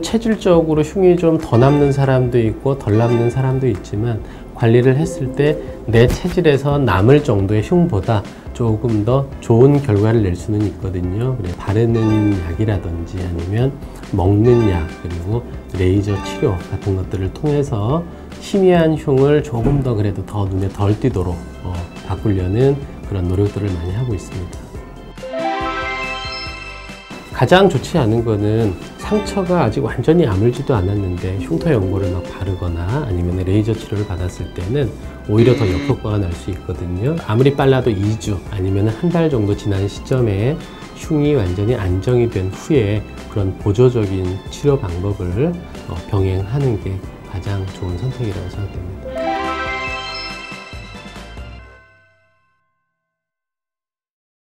체질적으로 흉이 좀 더 남는 사람도 있고 덜 남는 사람도 있지만 관리를 했을 때 내 체질에서 남을 정도의 흉보다 조금 더 좋은 결과를 낼 수는 있거든요. 그래 바르는 약이라든지 아니면 먹는 약 그리고 레이저 치료 같은 것들을 통해서 희미한 흉을 조금 더 그래도 더 눈에 덜 띄도록 어, 바꾸려는 그런 노력들을 많이 하고 있습니다. 가장 좋지 않은 거는 상처가 아직 완전히 아물지도 않았는데 흉터 연고를 막 바르거나 아니면 레이저 치료를 받았을 때는 오히려 더 역효과가 날 수 있거든요. 아무리 빨라도 2주 아니면 한 달 정도 지난 시점에 흉이 완전히 안정이 된 후에 그런 보조적인 치료 방법을 어, 병행하는 게 가장 좋은 선택이라고 생각됩니다.